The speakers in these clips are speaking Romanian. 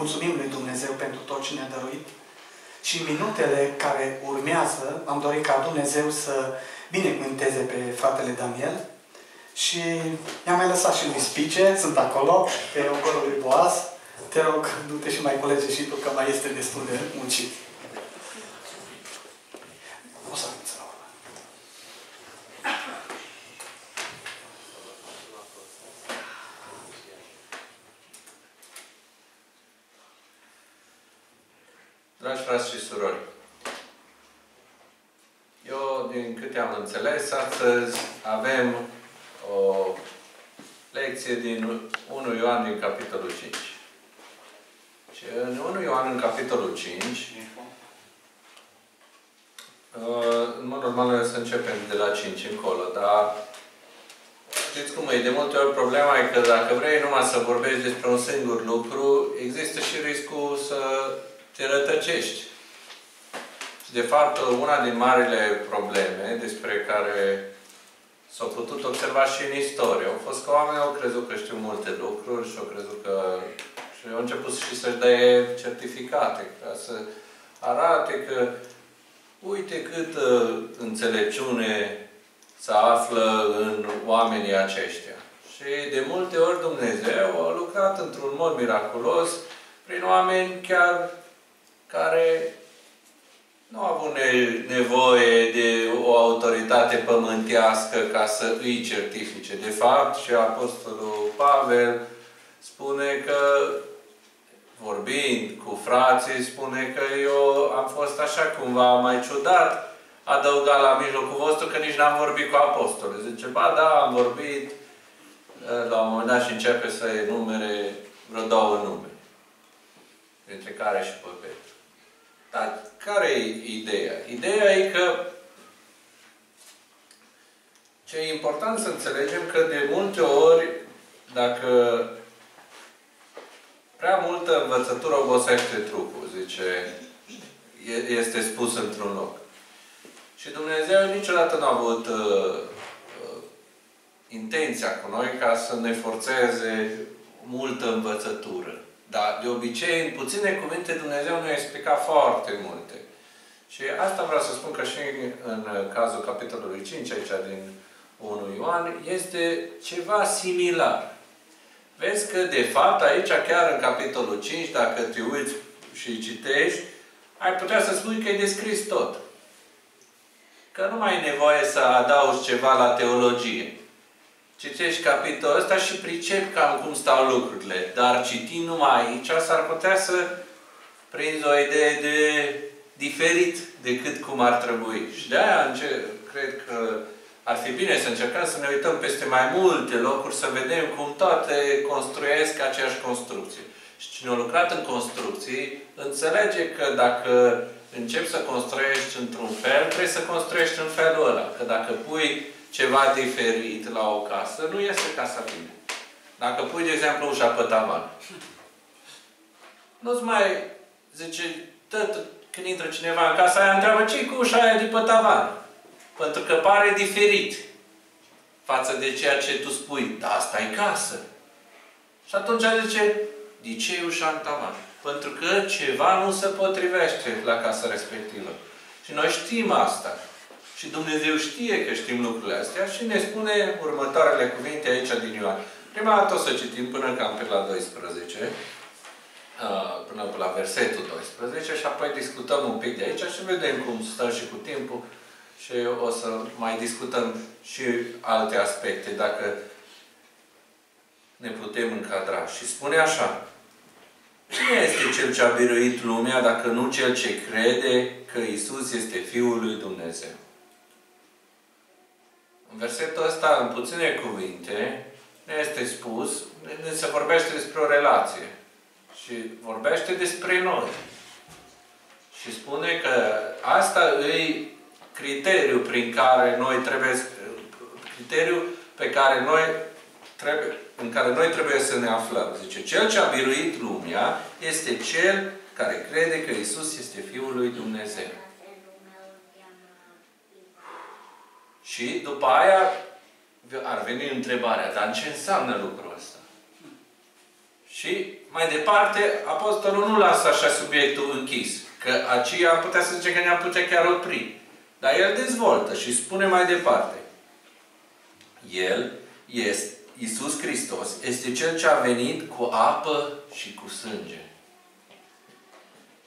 mulțumim lui Dumnezeu pentru tot ce ne-a dăruit. Și minutele care urmează, am dorit ca Dumnezeu să binecuvânteze pe fratele Daniel. Și i-am mai lăsat și lui spice, sunt acolo, pe ogorul lui Boaz. Te rog, du-te și mai colege și tu, că mai este destul de muncit. O să Dragi frați și surori, eu, din câte am înțeles, astăzi avem o lecție din 1 Ioan din capitolul 5. Și în 1 Ioan, în capitolul 5, în mod normal să începem de la 5 încolo, dar știți cum e? De multe ori problema e că dacă vrei numai să vorbești despre un singur lucru, există și riscul să te rătăcești. Și de fapt, una din marile probleme despre care s-au putut observa și în istorie, au fost că oamenii au crezut că știu multe lucruri și au crezut că și au început și să-și dea certificate, ca să arate că uite cât uh, înțelepciune se află în oamenii aceștia. Și de multe ori Dumnezeu a lucrat într-un mod miraculos prin oameni chiar care nu au avut nevoie de o autoritate pământească ca să îi certifice. De fapt, și Apostolul Pavel spune că, vorbind cu frații, spune că eu am fost așa cumva mai ciudat, adăugat la mijlocul vostru că nici n-am vorbit cu apostole. Zice, ba da, am vorbit, la un moment dat și începe să enumere vreo două nume. Dintre care și pe Petru. Dar care e ideea? Ideea e că ce e important să înțelegem că de multe ori, dacă prea multă învățătură obosește trupul, zice, este spus într-un loc. Și Dumnezeu niciodată nu a avut uh, uh, intenția cu noi ca să ne forțeze multă învățătură. Dar de obicei, în puține cuvinte, Dumnezeu ne-a explicat foarte multe. Și asta vreau să spun că și în cazul capitolului 5, aici din 1 Ioan, este ceva similar. Vezi că, de fapt, aici, chiar în capitolul 5, dacă te uiți și citești, ai putea să spui că e descris tot. Că nu mai e nevoie să adaugi ceva la teologie citești capitolul ăsta și pricep cam cum stau lucrurile. Dar citind numai aici, s-ar putea să prinzi o idee de diferit decât cum ar trebui. Și de-aia cred că ar fi bine să încercăm să ne uităm peste mai multe locuri, să vedem cum toate construiesc aceeași construcție. Și cine a lucrat în construcții, înțelege că dacă începi să construiești într-un fel, trebuie să construiești în felul ăla. Că dacă pui ceva diferit la o casă, nu este casa bine. Dacă pui, de exemplu, ușa pe tavan, nu-ți mai zice, tot, când intră cineva în casa aia, întreabă ce cu ușa aia de pe tavan? Pentru că pare diferit față de ceea ce tu spui. Dar asta e casă. Și atunci zice, de ce e ușa în tavan? Pentru că ceva nu se potrivește la casa respectivă. Și noi știm asta. Și Dumnezeu știe că știm lucrurile astea și ne spune următoarele cuvinte aici din Ioan. Prima dată o să citim până cam pe la 12, până pe la versetul 12 și apoi discutăm un pic de aici și vedem cum stăm și cu timpul și o să mai discutăm și alte aspecte, dacă ne putem încadra. Și spune așa, Cine este Cel ce a biruit lumea dacă nu Cel ce crede că Isus este Fiul lui Dumnezeu? În versetul ăsta, în puține cuvinte, ne este spus, ne se vorbește despre o relație. Și vorbește despre noi. Și spune că asta e criteriul prin care noi trebuie, criteriul pe care noi trebuie, în care noi trebuie să ne aflăm. Zice, cel ce a biruit lumea este cel care crede că Isus este Fiul lui Dumnezeu. Și după aia ar veni întrebarea, dar ce înseamnă lucrul ăsta? Și mai departe, apostolul nu lasă așa subiectul închis. Că aceea am putea să zice că ne-am putea chiar opri. Dar el dezvoltă și spune mai departe. El este, Iisus Hristos, este Cel ce a venit cu apă și cu sânge.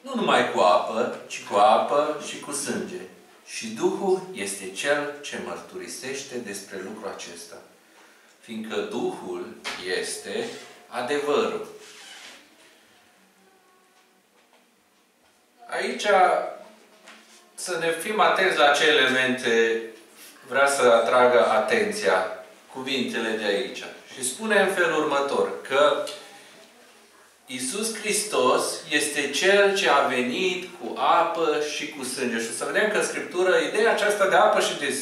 Nu numai cu apă, ci cu apă și cu sânge. Și Duhul este Cel ce mărturisește despre lucrul acesta. Fiindcă Duhul este adevărul. Aici să ne fim atenți la ce elemente vrea să atragă atenția cuvintele de aici. Și spune în felul următor că Iisus Hristos este Cel ce a venit cu apă și cu sânge. Și o să vedem că în Scriptură ideea aceasta de apă și, de,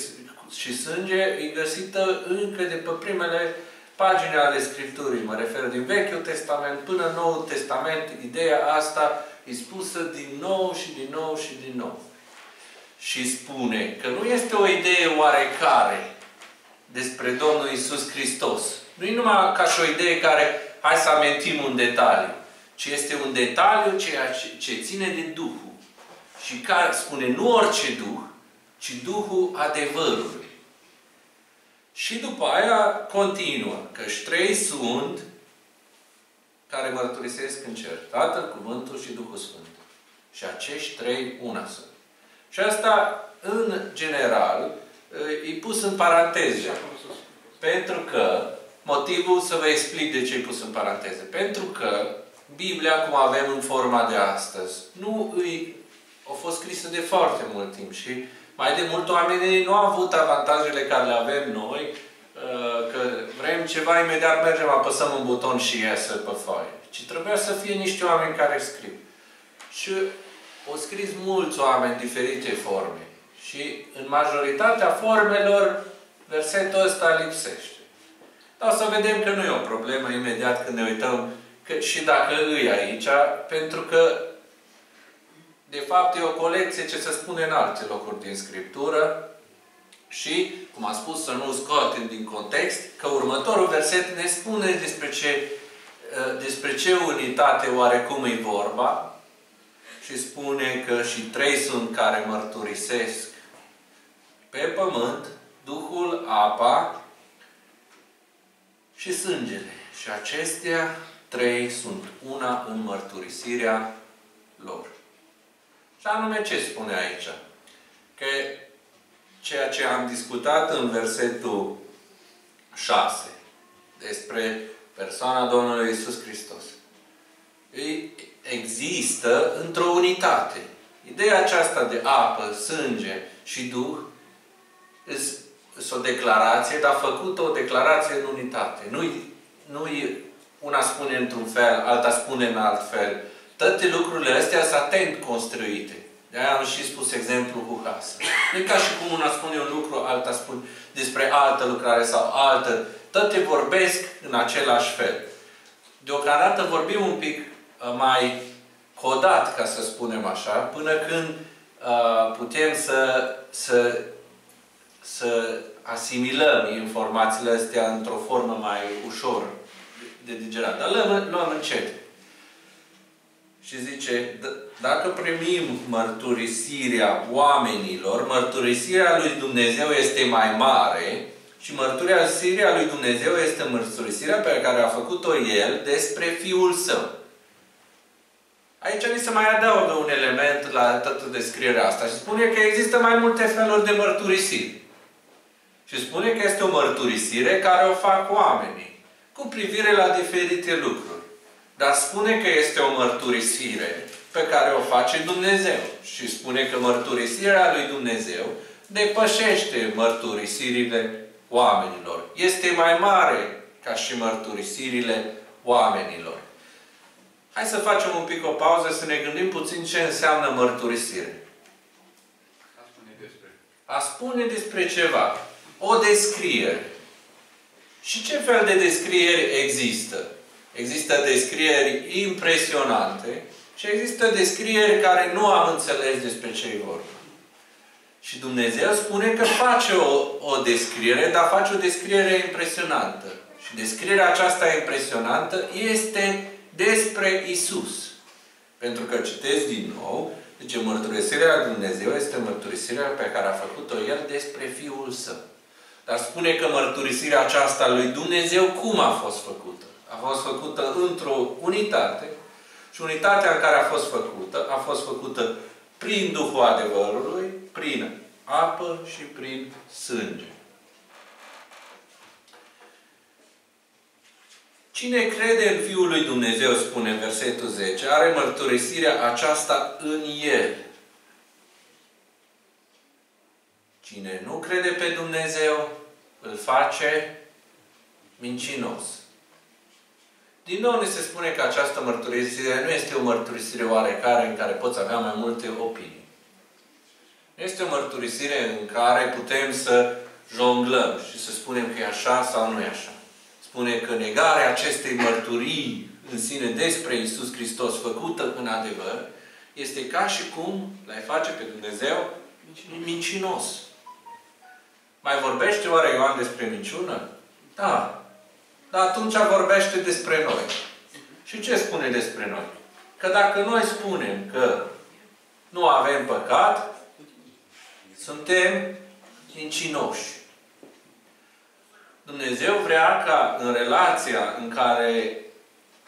și sânge e găsită încă de pe primele pagini ale Scripturii. Mă refer din Vechiul Testament până în Noul Testament. Ideea asta e spusă din nou și din nou și din nou. Și spune că nu este o idee oarecare despre Domnul Isus Hristos. Nu e numai ca și o idee care hai să amintim un detaliu, ci este un detaliu ceea ce, ce ține de Duhul. Și care spune nu orice Duh, ci Duhul adevărului. Și după aia continuă, că trei sunt care mărturisesc în cer. Tatăl, Cuvântul și Duhul Sfânt. Și acești trei una sunt. Și asta, în general, e pus în paranteze. Pentru că, motivul să vă explic de ce e pus în paranteze. Pentru că Biblia, cum avem în forma de astăzi, nu îi, a fost scrisă de foarte mult timp și mai de mult oamenii nu au avut avantajele care le avem noi, uh, că vrem ceva, imediat mergem, apăsăm un buton și iese pe foaie. Ci trebuia să fie niște oameni care scriu. Și au scris mulți oameni diferite forme. Și în majoritatea formelor, versetul ăsta lipsește. Dar o să vedem că nu e o problemă imediat când ne uităm că și dacă îi aici, pentru că de fapt e o colecție ce se spune în alte locuri din Scriptură și, cum am spus, să nu scoatem din context, că următorul verset ne spune despre ce, despre ce unitate oarecum e vorba și spune că și trei sunt care mărturisesc pe pământ, Duhul, apa și sângele. Și acestea trei sunt una în mărturisirea lor. Și anume ce spune aici? Că ceea ce am discutat în versetul 6 despre persoana Domnului Isus Hristos există într-o unitate. Ideea aceasta de apă, sânge și Duh este o declarație, dar făcută o declarație în unitate. Nu-i, nu-i una spune într-un fel, alta spune în alt fel. Toate lucrurile astea sunt atent construite. De-aia am și spus exemplu cu casă. Nu e ca și cum una spune un lucru, alta spune despre altă lucrare sau altă. Toate vorbesc în același fel. Deocamdată vorbim un pic uh, mai codat, ca să spunem așa, până când uh, putem să, să, să asimilăm informațiile astea într-o formă mai ușor de digerat. Dar luăm, luăm încet. Și zice, dacă primim mărturisirea oamenilor, mărturisirea lui Dumnezeu este mai mare și mărturisirea lui Dumnezeu este mărturisirea pe care a făcut-o El despre Fiul Său. Aici ni se mai adaugă un element la toată descrierea asta și spune că există mai multe feluri de mărturisiri. Și spune că este o mărturisire care o fac oamenii cu privire la diferite lucruri. Dar spune că este o mărturisire pe care o face Dumnezeu. Și spune că mărturisirea lui Dumnezeu depășește mărturisirile oamenilor. Este mai mare ca și mărturisirile oamenilor. Hai să facem un pic o pauză, să ne gândim puțin ce înseamnă mărturisire. A spune despre. A spune despre ceva. O descriere. Și ce fel de descrieri există? Există descrieri impresionante și există descrieri care nu am înțeles despre ce e vorba. Și Dumnezeu spune că face o, o descriere, dar face o descriere impresionantă. Și descrierea aceasta impresionantă este despre Isus. Pentru că citesc din nou, zice, mărturisirea lui Dumnezeu este mărturisirea pe care a făcut-o El despre Fiul Său. Dar spune că mărturisirea aceasta lui Dumnezeu cum a fost făcută? A fost făcută într-o unitate și unitatea în care a fost făcută, a fost făcută prin Duhul adevărului, prin apă și prin sânge. Cine crede în Fiul lui Dumnezeu, spune în versetul 10, are mărturisirea aceasta în El. Cine nu crede pe Dumnezeu, îl face mincinos. Din nou ne se spune că această mărturisire nu este o mărturisire oarecare în care poți avea mai multe opinii. Nu este o mărturisire în care putem să jonglăm și să spunem că e așa sau nu e așa. Spune că negarea acestei mărturii în sine despre Isus Hristos făcută în adevăr este ca și cum l-ai face pe Dumnezeu mincinos. Mai vorbește oare Ioan despre minciună? Da. Dar atunci vorbește despre noi. Și ce spune despre noi? Că dacă noi spunem că nu avem păcat, suntem mincinoși. Dumnezeu vrea ca în relația în care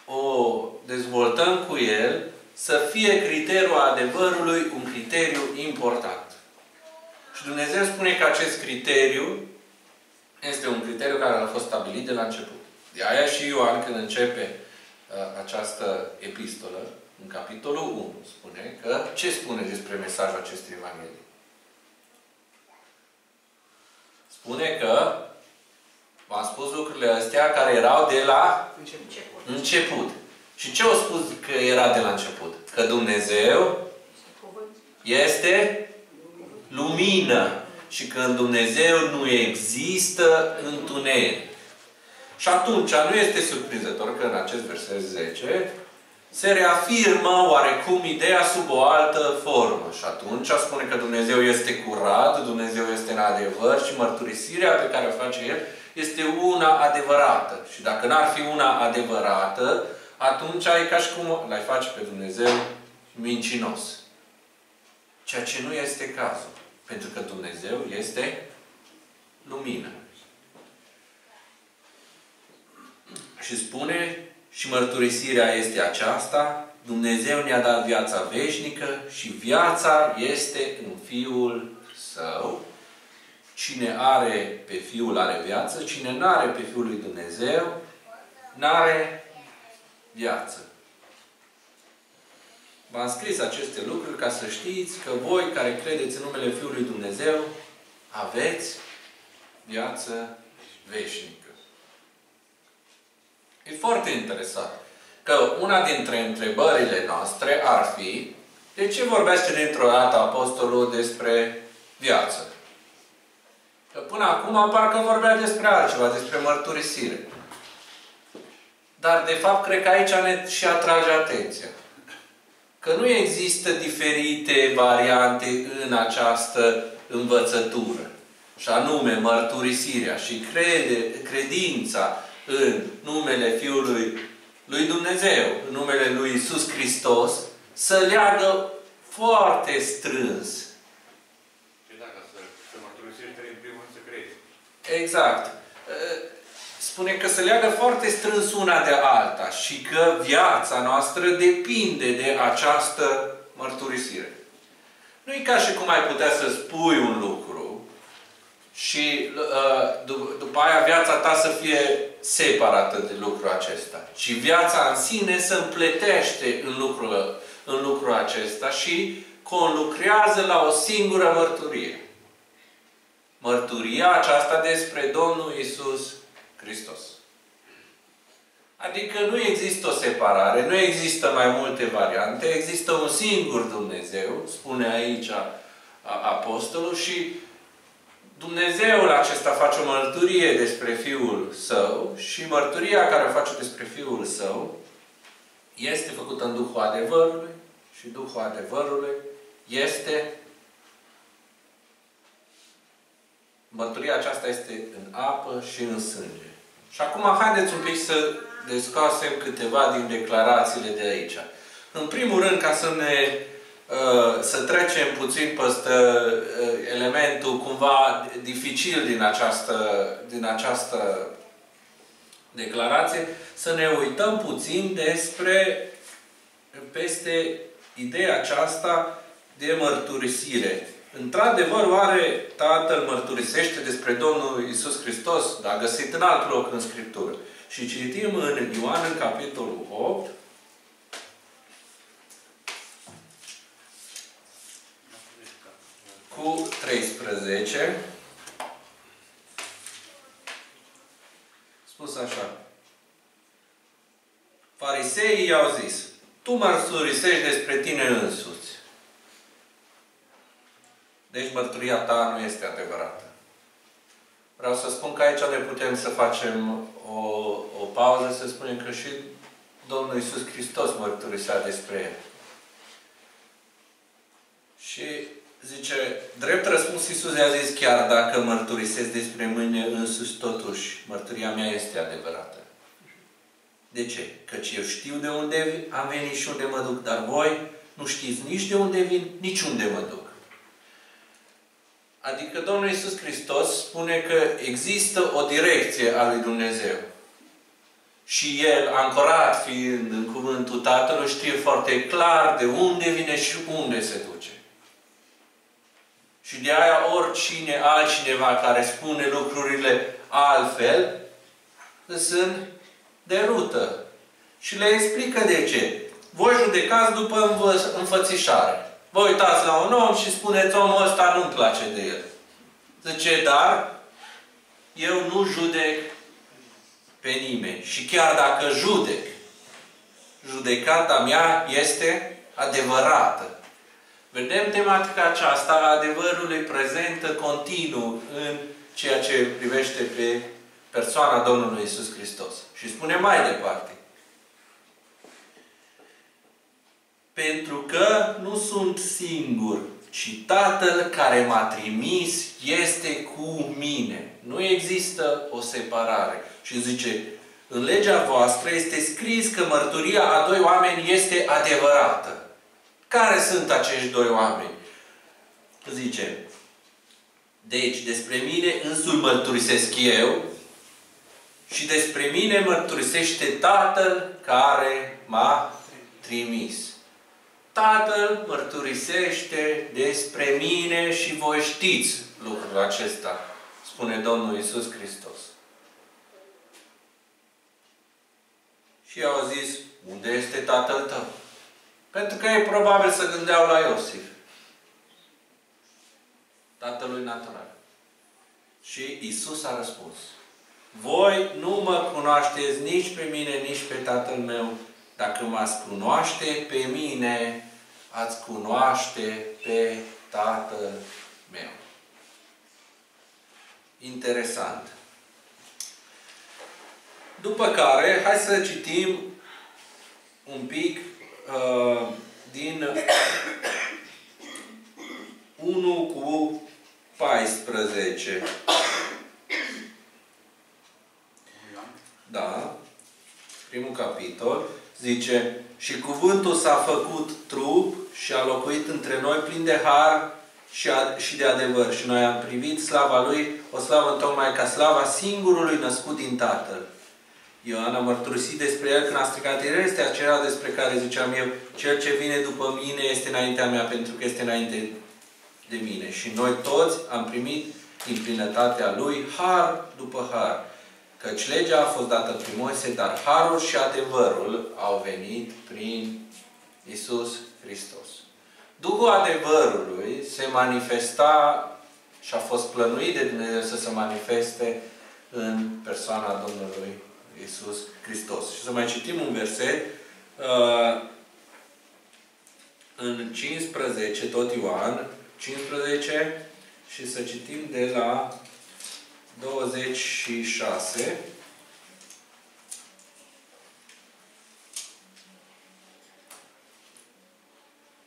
o dezvoltăm cu El, să fie criteriul adevărului un criteriu important. Și Dumnezeu spune că acest criteriu este un criteriu care a fost stabilit de la început. De aia și Ioan, când începe uh, această epistolă, în capitolul 1, spune că ce spune despre mesajul acestei Evanghelii? Spune că v-am spus lucrurile astea care erau de la început. început. Și ce au spus că era de la început? Că Dumnezeu este lumină. Și că în Dumnezeu nu există întuneric. Și atunci nu este surprinzător că în acest verset 10 se reafirmă oarecum ideea sub o altă formă. Și atunci spune că Dumnezeu este curat, Dumnezeu este în adevăr și mărturisirea pe care o face El este una adevărată. Și dacă n-ar fi una adevărată, atunci e ca și cum l-ai face pe Dumnezeu mincinos. Ceea ce nu este cazul. Pentru că Dumnezeu este lumină. Și spune, și mărturisirea este aceasta, Dumnezeu ne-a dat viața veșnică și viața este în Fiul Său. Cine are pe Fiul are viață, cine nu are pe Fiul lui Dumnezeu, n-are viață. V-am scris aceste lucruri ca să știți că voi care credeți în numele Fiului Dumnezeu aveți viață veșnică. E foarte interesant că una dintre întrebările noastre ar fi de ce vorbește dintr-o dată Apostolul despre viață? Că până acum parcă vorbea despre altceva, despre mărturisire. Dar de fapt cred că aici ne și atrage atenția că nu există diferite variante în această învățătură. Și anume, mărturisirea și crede, credința în numele Fiului lui Dumnezeu, în numele lui Isus Hristos, să leagă foarte strâns. Și spune că se leagă foarte strâns una de alta și că viața noastră depinde de această mărturisire. Nu e ca și cum ai putea să spui un lucru și uh, după aia viața ta să fie separată de lucrul acesta. Și viața în sine se împletește în lucrul, în lucrul acesta și conlucrează la o singură mărturie. Mărturia aceasta despre Domnul Isus Hristos. Adică nu există o separare, nu există mai multe variante, există un singur Dumnezeu, spune aici Apostolul, și Dumnezeul acesta face o mărturie despre Fiul Său și mărturia care o face despre Fiul Său este făcută în Duhul adevărului și Duhul adevărului este mărturia aceasta este în apă și în sânge. Și acum haideți un pic să descoasem câteva din declarațiile de aici. În primul rând, ca să ne uh, să trecem puțin peste uh, elementul cumva dificil din această, din această declarație, să ne uităm puțin despre peste ideea aceasta de mărturisire. Într-adevăr, oare Tatăl mărturisește despre Domnul Isus Hristos? Da, găsit în alt loc în Scriptură. Și citim în Ioan, în capitolul 8, cu 13, spus așa. Fariseii i-au zis, tu mărturisești despre tine însuți. Deci mărturia ta nu este adevărată. Vreau să spun că aici ne putem să facem o, o pauză, să spunem că și Domnul Isus Hristos mărturisea despre El. Și zice, drept răspuns Iisus i-a zis, chiar dacă mărturisesc despre mâine însuși, totuși, mărturia mea este adevărată. De ce? Căci eu știu de unde am venit și unde mă duc, dar voi nu știți nici de unde vin, nici unde mă duc. Adică Domnul Iisus Hristos spune că există o direcție a lui Dumnezeu. Și El, ancorat fiind în cuvântul Tatălui, știe foarte clar de unde vine și unde se duce. Și de aia oricine altcineva care spune lucrurile altfel, sunt de rută. Și le explică de ce. Voi judecați după înfățișare. Vă uitați la un om și spuneți, omul ăsta nu-mi place de el. Zice, dar eu nu judec pe nimeni. Și chiar dacă judec, judecata mea este adevărată. Vedem tematica aceasta a adevărului prezentă continuu în ceea ce privește pe persoana Domnului Isus Hristos. Și spune mai departe. Pentru că nu sunt singur, ci Tatăl care m-a trimis este cu mine. Nu există o separare. Și zice, în legea voastră este scris că mărturia a doi oameni este adevărată. Care sunt acești doi oameni? Zice, deci despre mine însul mărturisesc eu și despre mine mărturisește Tatăl care m-a trimis. Tatăl mărturisește despre mine și voi știți lucrul acesta, spune Domnul Isus Hristos. Și au zis, unde este Tatăl tău? Pentru că ei probabil să gândeau la Iosif. Tatălui natural. Și Isus a răspuns. Voi nu mă cunoașteți nici pe mine, nici pe Tatăl meu. Dacă m-ați cunoaște pe mine, ați cunoaște pe Tatăl meu. Interesant. După care, hai să citim un pic uh, din 1 cu 14. Da. Primul capitol. Zice, și cuvântul s-a făcut trup și a locuit între noi plin de har și, a, și de adevăr. Și noi am privit slava Lui, o slavă tocmai ca slava singurului născut din Tatăl. Ioan a mărturisit despre el când a strigat, el este acela despre care ziceam eu, cel ce vine după mine este înaintea mea, pentru că este înainte de mine. Și noi toți am primit din plinătatea Lui har după har. Căci legea a fost dată prin Moise, dar harul și adevărul au venit prin Isus Hristos. Duhul adevărului se manifesta și a fost plănuit de Dumnezeu să se manifeste în persoana Domnului Isus Hristos. Și să mai citim un verset uh, în 15, tot Ioan, 15 și să citim de la 26.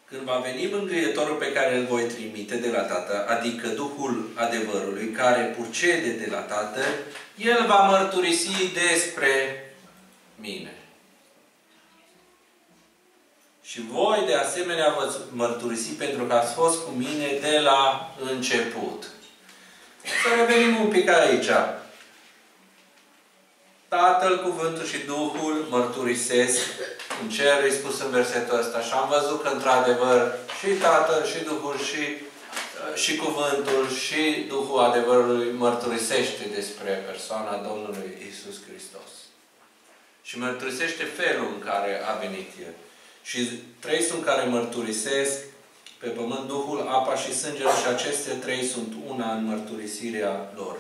Când va veni mângâietorul pe care îl voi trimite de la Tată, adică Duhul adevărului, care purcede de la Tată, El va mărturisi despre mine. Și voi, de asemenea, vă mărturisi pentru că ați fost cu mine de la început. Să revenim un pic aici. Tatăl, Cuvântul și Duhul mărturisesc în cer, e spus în versetul ăsta. Și am văzut că, într-adevăr, și Tatăl, și Duhul, și, și Cuvântul, și Duhul adevărului mărturisește despre persoana Domnului Isus Hristos. Și mărturisește felul în care a venit El. Și trei sunt care mărturisesc pe pământ Duhul, apa și sângele și aceste trei sunt una în mărturisirea lor.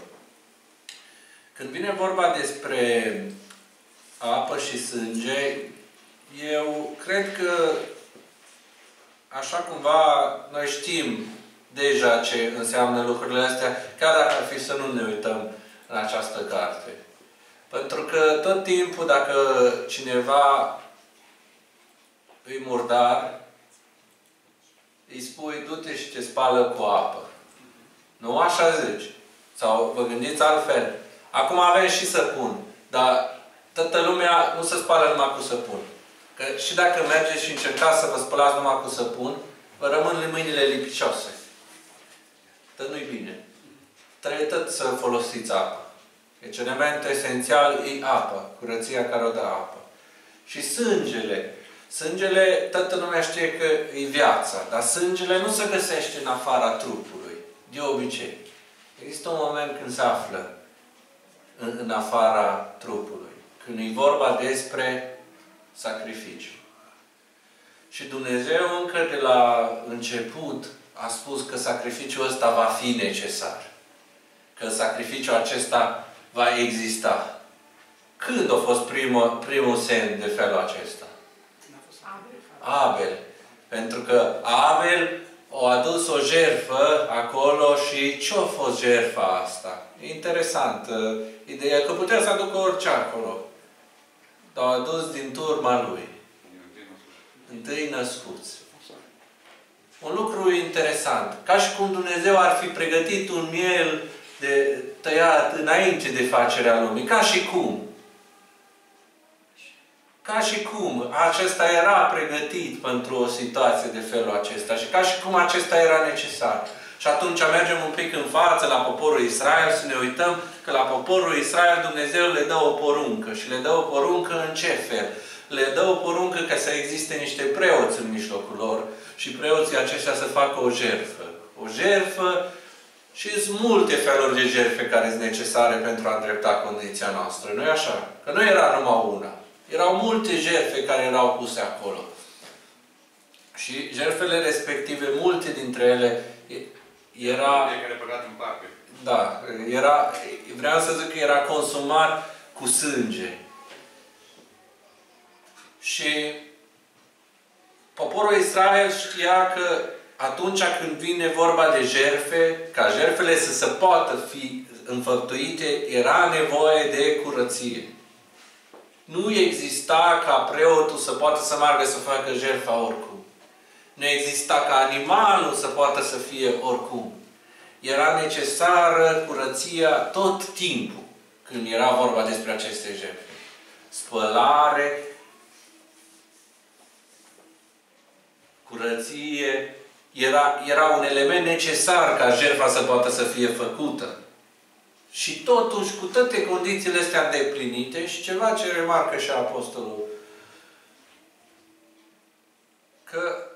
Când vine vorba despre apă și sânge, eu cred că așa cumva noi știm deja ce înseamnă lucrurile astea, chiar dacă ar fi să nu ne uităm în această carte. Pentru că tot timpul, dacă cineva îi murdar, îi spui, du-te și te spală cu apă. Nu așa zici. Sau vă gândiți altfel. Acum avem și săpun. Dar toată lumea nu se spală numai cu săpun. Că și dacă mergeți și încercați să vă spălați numai cu săpun, vă rămân mâinile lipicioase. Dar nu-i bine. Trebuie tot să folosiți apă. Deci elementul esențial e apă. Curăția care o dă apă. Și sângele. Sângele, toată lumea știe că e viața, dar sângele nu se găsește în afara trupului, de obicei. Există un moment când se află în, în afara trupului, când e vorba despre sacrificiu. Și Dumnezeu încă de la început a spus că sacrificiul ăsta va fi necesar. Că sacrificiul acesta va exista. Când a fost primul, primul semn de felul acesta? Abel. Pentru că Abel a adus o jerfă acolo și ce a fost jerfa asta? Interesant. Uh, ideea că putea să aducă orice acolo. Dar a adus din turma lui. Întâi născuți. Un lucru interesant. Ca și cum Dumnezeu ar fi pregătit un miel de tăiat înainte de facerea lumii. Ca și cum. Ca și cum acesta era pregătit pentru o situație de felul acesta și ca și cum acesta era necesar. Și atunci mergem un pic în față la poporul Israel să ne uităm că la poporul Israel Dumnezeu le dă o poruncă. Și le dă o poruncă în ce fel? Le dă o poruncă ca să existe niște preoți în mijlocul lor și preoții aceștia să facă o jertfă. O jertfă și sunt multe feluri de jertfe care sunt necesare pentru a îndrepta condiția noastră. nu e așa? Că nu era numai una. Erau multe jertfe care erau puse acolo. Și jertfele respective, multe dintre ele, era... în parte. Da, era, vreau să zic că era consumat cu sânge. Și poporul Israel știa că atunci când vine vorba de jerfe, ca jerfele să se poată fi înfăptuite, era nevoie de curăție. Nu exista ca preotul să poată să meargă să facă jertfa oricum. Nu exista ca animalul să poată să fie oricum. Era necesară curăția tot timpul când era vorba despre aceste jertfe. Spălare, curăție, era, era un element necesar ca jertfa să poată să fie făcută. Și totuși, cu toate condițiile astea îndeplinite, și ceva ce remarcă și Apostolul, că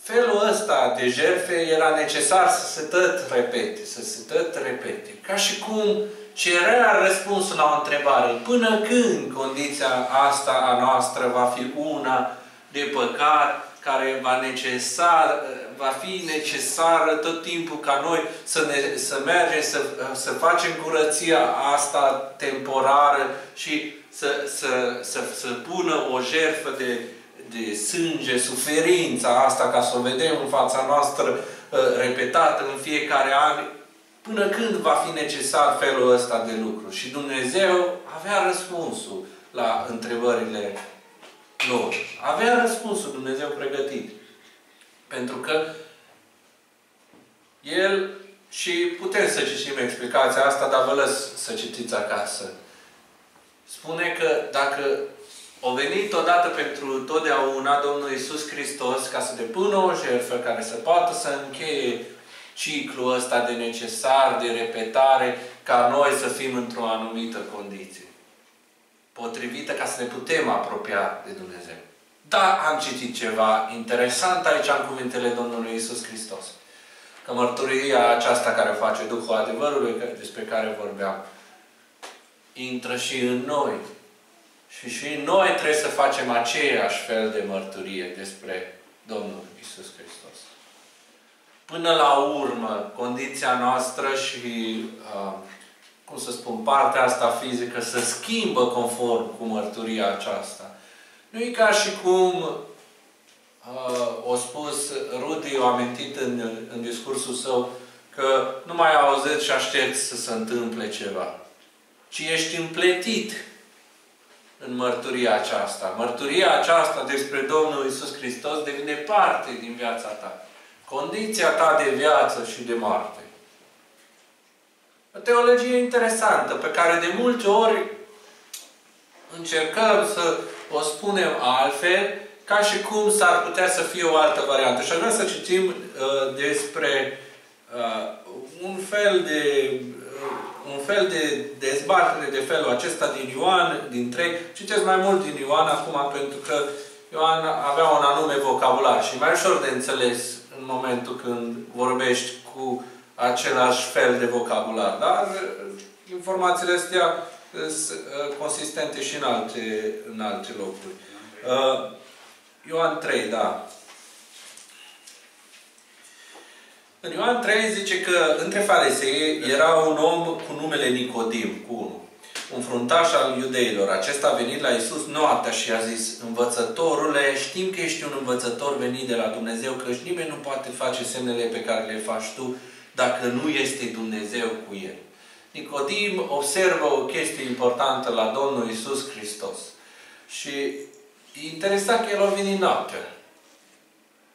felul ăsta de jerfe era necesar să se tot repete, să se tot repete. Ca și cum cerea răspunsul la o întrebare. Până când condiția asta a noastră va fi una de păcat, care va, necesar, va fi necesară tot timpul ca noi să, ne, să mergem, să, să facem curăția asta temporară și să, să, să, să pună o jertfă de, de sânge, suferința asta, ca să o vedem în fața noastră uh, repetată în fiecare an, până când va fi necesar felul ăsta de lucru. Și Dumnezeu avea răspunsul la întrebările lor. Avea răspunsul Dumnezeu pregătit. Pentru că El, și putem să citim explicația asta, dar vă lăs să citiți acasă. spune că dacă o venit odată pentru totdeauna Domnul Isus Hristos ca să depună o jertfă care să poată să încheie ciclul ăsta de necesar, de repetare, ca noi să fim într-o anumită condiție. Potrivită ca să ne putem apropia de Dumnezeu. Da, am citit ceva interesant aici în cuvintele Domnului Isus Hristos. Că mărturia aceasta care face Duhul adevărului, despre care vorbeam, intră și în noi. Și și noi trebuie să facem aceeași fel de mărturie despre Domnul Isus Hristos. Până la urmă, condiția noastră și, uh, cum să spun, partea asta fizică să schimbă conform cu mărturia aceasta. Nu e ca și cum uh, o spus Rudy, o amintit în, în discursul său, că nu mai auzit și aștept să se întâmple ceva. Ci ești împletit în mărturia aceasta. Mărturia aceasta despre Domnul Isus Hristos devine parte din viața ta. Condiția ta de viață și de moarte. O teologie interesantă, pe care de multe ori încercăm să o spunem altfel, ca și cum s-ar putea să fie o altă variantă. Și aș vrea să citim uh, despre uh, un fel de uh, un fel de dezbatere de felul acesta din Ioan, din 3. Citesc mai mult din Ioan acum, pentru că Ioan avea un anume vocabular și mai ușor de înțeles în momentul când vorbești cu același fel de vocabular. Dar uh, informațiile astea sunt uh, consistente și în alte, în alte locuri. Uh, Ioan 3, da. În Ioan 3 zice că între farisei era un om cu numele Nicodim, cu unul. Un fruntaș al iudeilor. Acesta a venit la Isus noaptea și a zis, Învățătorule, știm că ești un învățător venit de la Dumnezeu, că nimeni nu poate face semnele pe care le faci tu dacă nu este Dumnezeu cu el. Nicodim observă o chestie importantă la Domnul Isus Hristos. Și e interesant că el a venit noaptea.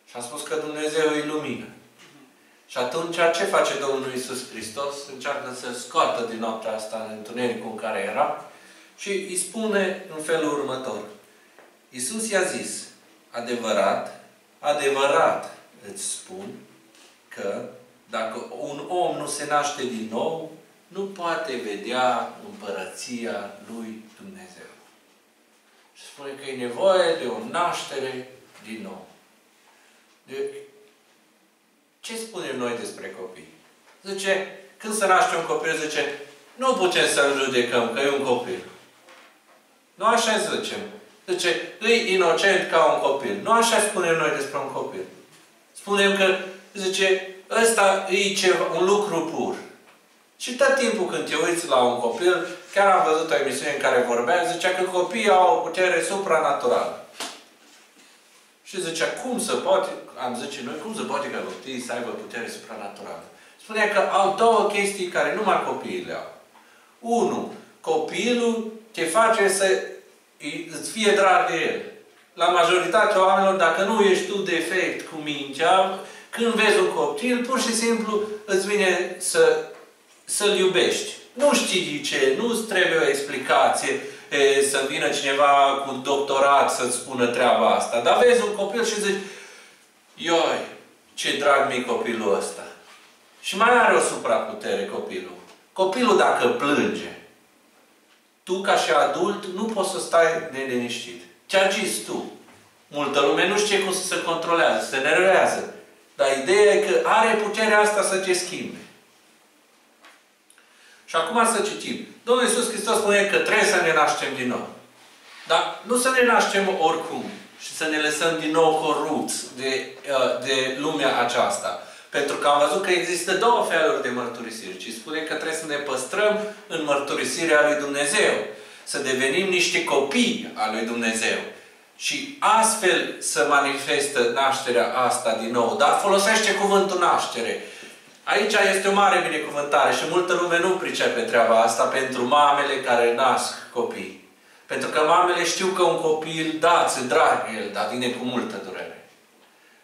Și a spus că Dumnezeu e lumină. Și atunci ce face Domnul Isus Hristos? Încearcă să scoată din noaptea asta în întunericul în care era și îi spune în felul următor. Isus i-a zis, adevărat, adevărat îți spun că dacă un om nu se naște din nou, nu poate vedea împărăția lui Dumnezeu. Și spune că e nevoie de o naștere din nou. De... Ce spunem noi despre copii? Zice, când se naște un copil, zice, nu putem să-l judecăm, că e un copil. Nu așa zicem. Zice, e inocent ca un copil. Nu așa spunem noi despre un copil. Spunem că, zice, ăsta e ceva, un lucru pur. Și tot timpul când te uiți la un copil, chiar am văzut o emisiune în care vorbea, zicea că copiii au o putere supranaturală. Și zicea, cum se poate, am zice noi, cum se poate ca copiii să aibă putere supranaturală? Spunea că au două chestii care numai copiii le au. Unu, copilul te face să îți fie drag de el. La majoritatea oamenilor, dacă nu ești tu defect cu mingea, când vezi un copil, pur și simplu îți vine să să-l iubești. Nu știi ce, nu-ți trebuie o explicație e, să vină cineva cu doctorat să-ți spună treaba asta. Dar vezi un copil și zici, ioi, ce drag mi copilul ăsta. Și mai are o supraputere copilul. Copilul dacă plânge, tu ca și adult nu poți să stai neliniștit. Ce ai zis tu? Multă lume nu știe cum să se controlează, se nervează. Dar ideea e că are puterea asta să te schimbe. Și acum să citim. Domnul Iisus Hristos spune că trebuie să ne naștem din nou. Dar nu să ne naștem oricum și să ne lăsăm din nou corupți de, uh, de lumea aceasta. Pentru că am văzut că există două feluri de mărturisiri. Ci spune că trebuie să ne păstrăm în mărturisirea lui Dumnezeu. Să devenim niște copii al lui Dumnezeu. Și astfel să manifestă nașterea asta din nou. Dar folosește cuvântul naștere. Aici este o mare binecuvântare și multă lume nu pricepe treaba asta pentru mamele care nasc copii. Pentru că mamele știu că un copil, da, ți drag el, dar vine cu multă durere.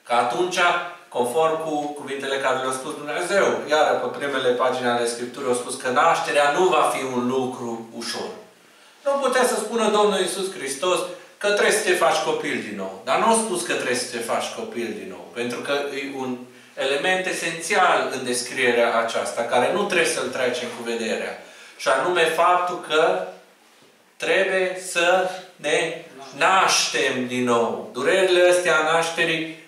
Că atunci, conform cu cuvintele care le-a spus Dumnezeu, iar pe primele pagini ale Scripturii au spus că nașterea nu va fi un lucru ușor. Nu Nu putea să spună Domnul Iisus Hristos că trebuie să te faci copil din nou. Dar nu a spus că trebuie să te faci copil din nou. Pentru că e un element esențial în descrierea aceasta, care nu trebuie să-l trecem cu vederea. Și anume faptul că trebuie să ne naștem din nou. Durerile astea a nașterii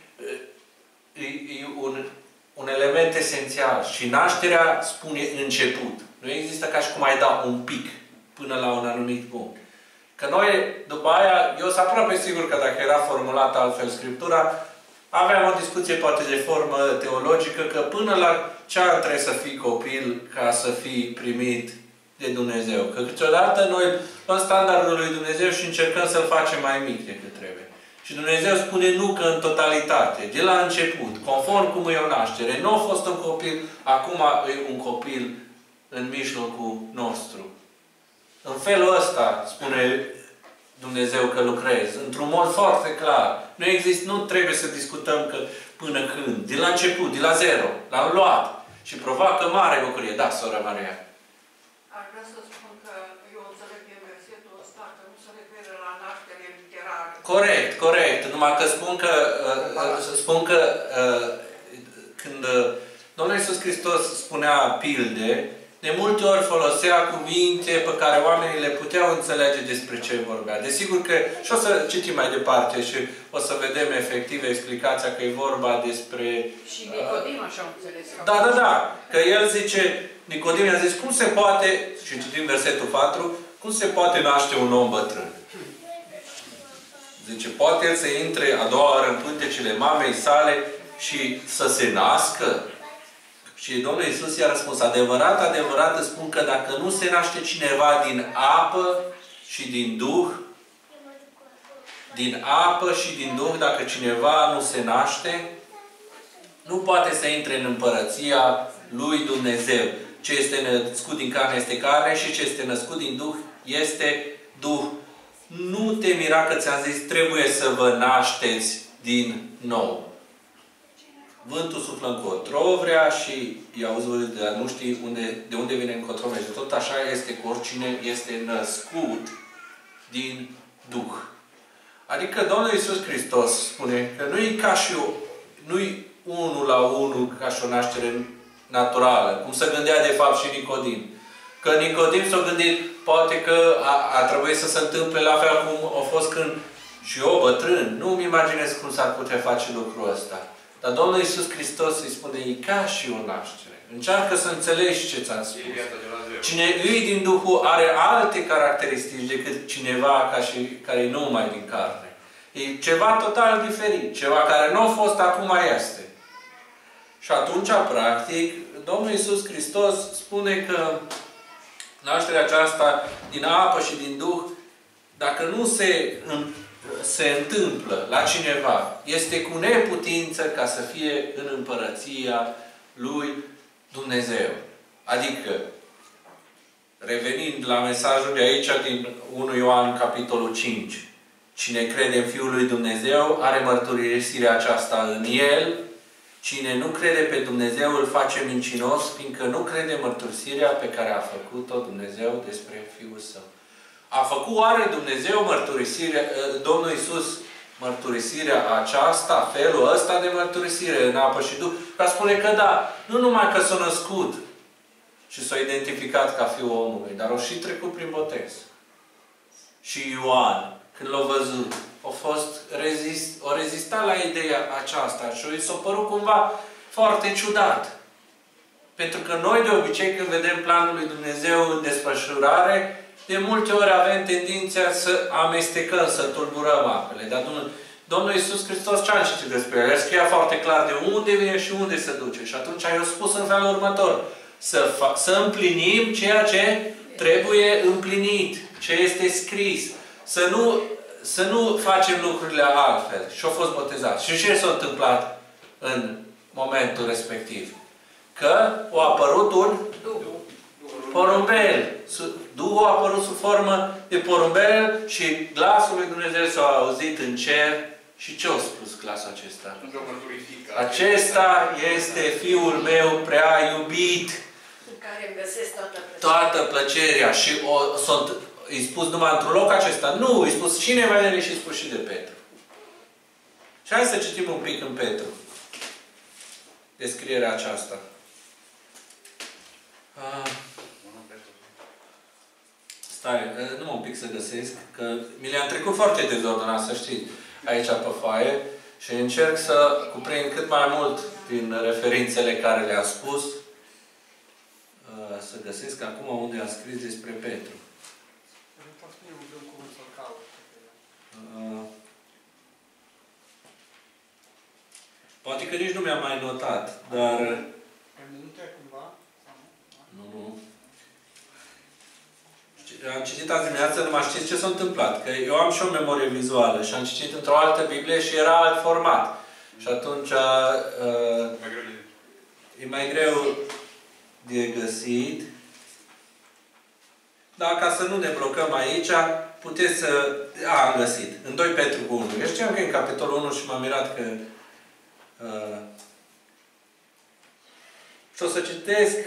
e, e un, un element esențial. Și nașterea spune început. Nu există ca și cum ai da un pic până la un anumit punct. Că noi, după aia, eu sunt aproape sigur că dacă era formulată altfel Scriptura, aveam o discuție poate de formă teologică, că până la ce an trebuie să fii copil ca să fii primit de Dumnezeu. Că câteodată noi luăm standardul lui Dumnezeu și încercăm să-l facem mai mic decât trebuie. Și Dumnezeu spune nu că în totalitate, de la început, conform cum e o naștere. Nu a fost un copil, acum e un copil în mijlocul nostru. În felul ăsta spune Dumnezeu că lucrez. Într-un mod foarte clar. Nu există, nu trebuie să discutăm că până când. De la început, de la zero. L-am luat. Și provoacă mare bucurie. Da, sora Maria. Aș vrea să spun că eu înțeleg din versetul ăsta că nu se referă la naștere literară. Corect, corect. Numai că spun că, uh, spun că uh, când uh, Domnul Iisus Hristos spunea pilde, de multe ori folosea cuvinte pe care oamenii le puteau înțelege despre ce vorbea. Desigur că, și o să citim mai departe și o să vedem efectiv explicația că e vorba despre... Și Nicodim așa a înțeles. Da, da, da. Că el zice, Nicodim i-a zis, cum se poate, și citim versetul 4, cum se poate naște un om bătrân? Zice, poate el să intre a doua oară în pântecele mamei sale și să se nască? Și Domnul Iisus i-a răspuns, adevărat, adevărat îți spun că dacă nu se naște cineva din apă și din Duh, din apă și din Duh, dacă cineva nu se naște, nu poate să intre în împărăția lui Dumnezeu. Ce este născut din carne este carne și ce este născut din Duh este Duh. Nu te mira că ți-am zis, trebuie să vă nașteți din nou. Vântul suflă în cotrovrea și i auzul de nu știi unde, de unde vine în cotrovrea. Și tot așa este cu oricine este născut din Duh. Adică Domnul Iisus Hristos spune că nu e ca și o, nu e unul la unul ca și o naștere naturală, cum se gândea de fapt și Nicodim. Că Nicodim s-a gândit, poate că a, a trebuit să se întâmple la fel cum a fost când și eu, bătrân, nu-mi imaginez cum s-ar putea face lucrul ăsta. Dar Domnul Iisus Hristos îi spune, e ca și o naștere. Încearcă să înțelegi ce ți-am spus. Cine îi din Duhul are alte caracteristici decât cineva ca și, care e numai din carne. E ceva total diferit. Ceva care nu a fost, acum este. Și atunci, practic, Domnul Iisus Hristos spune că nașterea aceasta din apă și din Duh, dacă nu se se întâmplă la cineva, este cu neputință ca să fie în împărăția lui Dumnezeu. Adică, revenind la mesajul de aici din 1 Ioan, capitolul 5, Cine crede în Fiul lui Dumnezeu are mărturisirea aceasta în El. Cine nu crede pe Dumnezeu îl face mincinos, fiindcă nu crede mărturisirea pe care a făcut-o Dumnezeu despre Fiul Său. A făcut oare Dumnezeu mărturisire, ă, Domnul Iisus mărturisirea aceasta, felul ăsta de mărturisire în apă și Duh? Ca spune că da, nu numai că s-a născut și s-a identificat ca fiul omului, dar o și trecut prin botez. Și Ioan, când l-a văzut, a fost rezist, o rezistat la ideea aceasta și i s-a părut cumva foarte ciudat. Pentru că noi de obicei când vedem planul lui Dumnezeu în desfășurare, de multe ori avem tendința să amestecăm, să tulburăm apele. Dar Domnul, Domnul Iisus Hristos ce a citit despre el? El scria foarte clar de unde vine și unde se duce. Și atunci ai spus în felul următor. Să, să împlinim ceea ce trebuie împlinit. Ce este scris. Să nu, să nu facem lucrurile altfel. Și au fost botezat. Și ce s-a întâmplat în momentul respectiv? Că a apărut un porumbel. Duhul a apărut sub formă de porumbel și glasul lui Dumnezeu s-a auzit în cer. Și ce a spus glasul acesta? Acesta este Fiul meu prea iubit. În care îmi găsesc toată plăcerea. Toată plăcerea. Și o, sunt, îi spus numai într-un loc acesta. Nu, îi spus și în Evanghelie și îi spus și de Petru. Și hai să citim un pic în Petru. Descrierea aceasta. Ah. Stai, eh, numai un pic să găsesc, că mi le-am trecut foarte dezordonat, să știți, aici pe foaie și încerc să cuprind cât mai mult din referințele care le-am spus, eh, să găsesc acum unde am scris despre Petru. Uh, Poate că nici nu mi-am mai notat, dar... Nu, nu. Am citit azi dimineață, nu mai știți ce s-a întâmplat. Că eu am și o memorie vizuală și am citit într-o altă Biblie și era alt format. Și atunci uh, e mai greu de găsit. Dar ca să nu ne blocăm aici, puteți să... A, am găsit. În 2 Petru cu 1. Eu știam că e în capitolul 1 și m-am mirat că... Uh, și o să citesc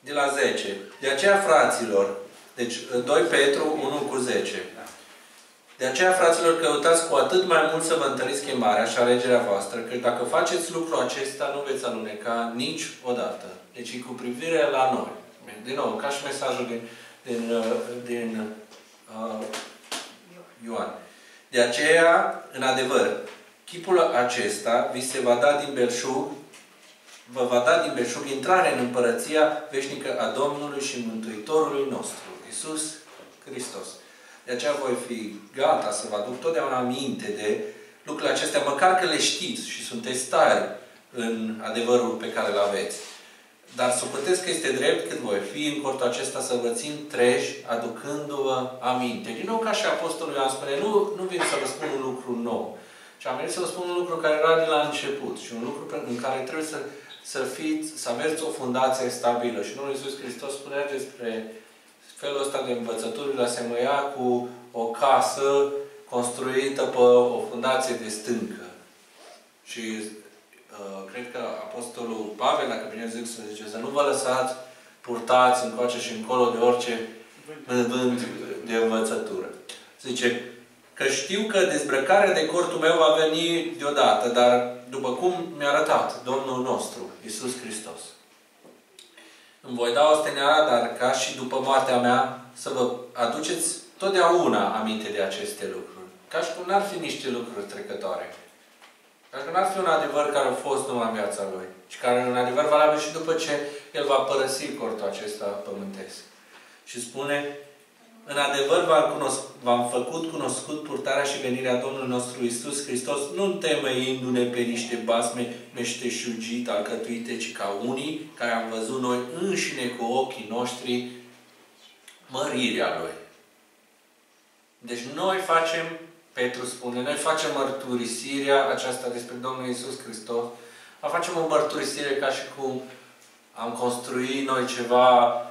de la 10. De aceea, fraților, deci 2 Petru 1 cu 10. De aceea, fraților, căutați cu atât mai mult să vă întăriți chemarea și alegerea voastră, că dacă faceți lucrul acesta, nu veți aluneca niciodată. Deci e cu privire la noi. Din nou, ca și mesajul din, din, uh, din uh, Ioan. De aceea, în adevăr, chipul acesta vi se va da din belșug, vă va da din belșug intrare în împărăția veșnică a Domnului și Mântuitorului nostru, Isus Hristos. De aceea voi fi gata să vă aduc totdeauna aminte de lucrurile acestea, măcar că le știți și sunteți tari în adevărul pe care îl aveți. Dar să puteți că este drept când voi fi în cortul acesta să vă țin treji, aducându-vă aminte. Din nou, ca și Apostolul Ioan spune, nu, nu vin să vă spun un lucru nou, ci am venit să vă spun un lucru care era de la început și un lucru în care trebuie să, să fiți, să aveți o fundație stabilă. Și Domnul Iisus Hristos spunea despre felul ăsta de învățături, la asemăia cu o casă construită pe o fundație de stâncă. Și Uh, cred că Apostolul Pavel, dacă bine zic, să zice, să nu vă lăsați purtați încoace și încolo de orice vânt de învățătură. Zice, că știu că dezbrăcarea de cortul meu va veni deodată, dar după cum mi-a arătat Domnul nostru, Isus Hristos. Îmi voi da osteneala, dar ca și după moartea mea, să vă aduceți totdeauna aminte de aceste lucruri. Ca și cum n-ar fi niște lucruri trecătoare. Dacă n-ar fi un adevăr care a fost numai în viața lui, ci care e un adevăr valabil și după ce el va părăsi cortul acesta pământesc. Și spune, în adevăr v-am făcut cunoscut purtarea și venirea Domnului nostru Isus Hristos, nu temeindu-ne pe niște basme meșteșugit, alcătuite, ci ca unii care am văzut noi înșine cu ochii noștri mărirea Lui. Deci noi facem Petru spune, noi facem mărturisirea aceasta despre Domnul Isus Hristos, a facem o mărturisire ca și cum am construit noi ceva uh,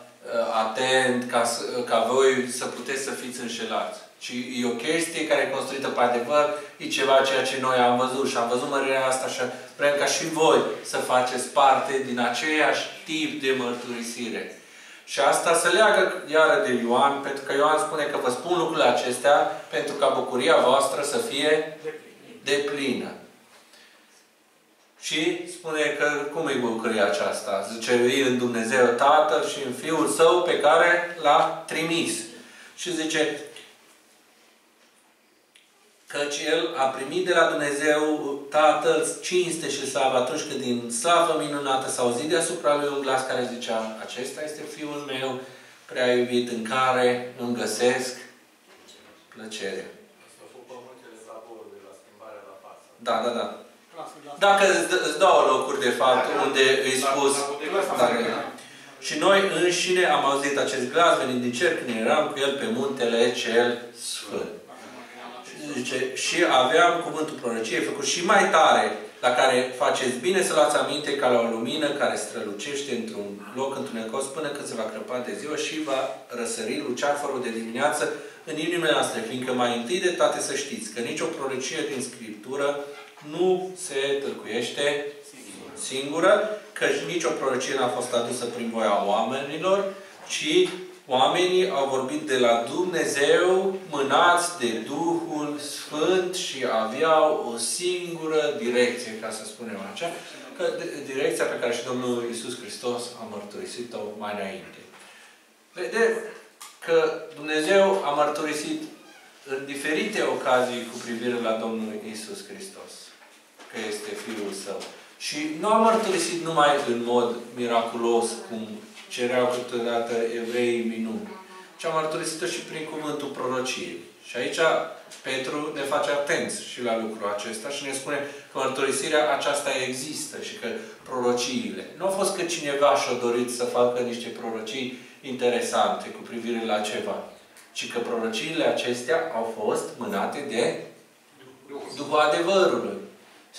atent ca, să, ca voi să puteți să fiți înșelați. Ci e o chestie care e construită pe adevăr, e ceva ceea ce noi am văzut și am văzut mărirea asta și vrem ca și voi să faceți parte din aceeași tip de mărturisire. Și asta se leagă iară de Ioan, pentru că Ioan spune că vă spun lucrurile acestea pentru ca bucuria voastră să fie deplină. Și spune că cum e bucuria aceasta? Zice, e în Dumnezeu Tatăl și în Fiul Său pe care l-a trimis. Și zice, Căci El a primit de la Dumnezeu Tatăl cinste și slavă atunci când din slavă minunată s-a auzit deasupra Lui un glas care zicea Acesta este Fiul meu prea iubit în care îmi găsesc plăcere. Da, da, da. Dacă îți dau locuri, de fapt, unde îi spus... Și noi înșine am auzit acest glas venind din cer când eram cu El pe muntele cel Sfânt. Zice, și aveam cuvântul prorociei făcut și mai tare, la care faceți bine să luați aminte ca la o lumină care strălucește într-un loc întunecos până când se va crăpa de ziua și va răsări luceafărul de dimineață în inimile noastre, fiindcă mai întâi de toate să știți că nicio prorocie din Scriptură nu se tâlcuiește singură, că nicio prorocie n-a fost adusă prin voia oamenilor, ci oamenii au vorbit de la Dumnezeu, mânați de Duhul Sfânt și aveau o singură direcție, ca să spunem așa, că direcția pe care și Domnul Isus Hristos a mărturisit-o mai înainte. Vedeți că Dumnezeu a mărturisit în diferite ocazii cu privire la Domnul Isus Hristos, că este Fiul Său. Și nu a mărturisit numai în mod miraculos, cum cereau câteodată evreii minuni, ci a mărturisit-o și prin cuvântul prorociei. Și aici Petru ne face atenți și la lucrul acesta și ne spune că mărturisirea aceasta există și că prorociile. Nu a fost că cineva și-a dorit să facă niște prorocii interesante cu privire la ceva, ci că prorociile acestea au fost mânate de Duhul adevărului.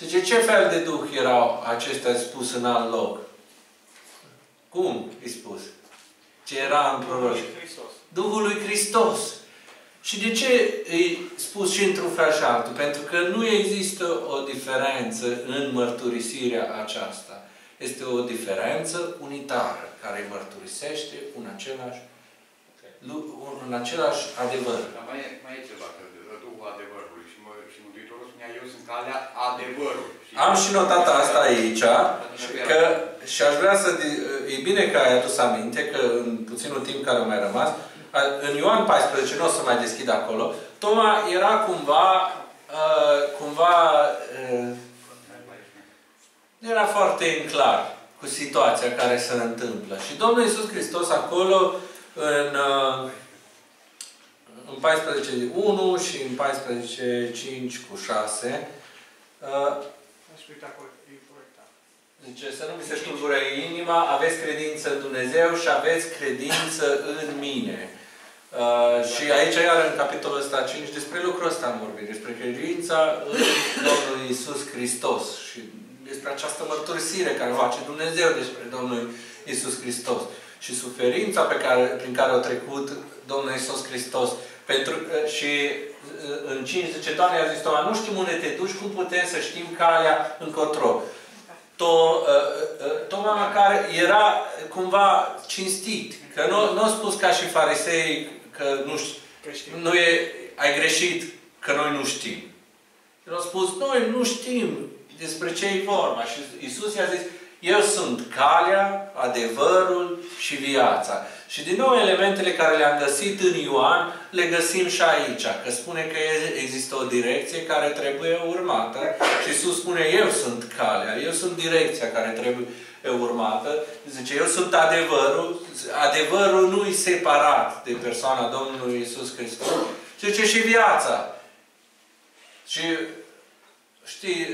Și zice, ce fel de Duh erau acestea spus în alt loc? Cum e spus? Ce era în proroci? Duhul lui Hristos. Și de ce e spus și într-un fel și altul? Pentru că nu există o diferență în mărturisirea aceasta. Este o diferență unitară care mărturisește un același, un același adevăr. Dar mai e, mai e ceva, că Duhul adevărului și, mă, și Mântuitorul spunea, eu sunt calea adevărului. Am și notat asta aici, că, și aș vrea să... E bine că ai adus aminte, că în puținul timp care a mai rămas, în Ioan 14, nu o să mai deschid acolo, Toma era cumva, uh, cumva, uh, era foarte în clar cu situația care se întâmplă. Și Domnul Iisus Hristos acolo, în, uh, în 14, 1 și în 14, 5 cu 6, uh, Zice, să nu mi se ștulbure inima, aveți credință în Dumnezeu și aveți credință în mine. Uh, și aici, iar în capitolul ăsta 5, despre lucrul ăsta am vorbit, despre credința în Domnul Isus Hristos și despre această mărturisire care o face Dumnezeu despre Domnul Isus Hristos și suferința pe care, prin care a trecut Domnul Isus Hristos. Pentru, uh, și uh, în 5 zice, Doamne, a zis Toma, nu știm unde te duci, cum putem să știm calea încotro? To, Toma care era cumva cinstit, că nu, nu a spus ca și farisei că nu, știu, nu e, ai greșit, că noi nu știm. El a spus, noi nu știm despre ce e vorba. Și Isus i-a zis, eu sunt calea, adevărul și viața. Și din nou elementele care le-am găsit în Ioan, le găsim și aici. Că spune că există o direcție care trebuie urmată. Și Iisus spune, eu sunt calea, eu sunt direcția care trebuie urmată. Zice, eu sunt adevărul. Adevărul nu e separat de persoana Domnului Isus Hristos. Zice și viața. Și știi,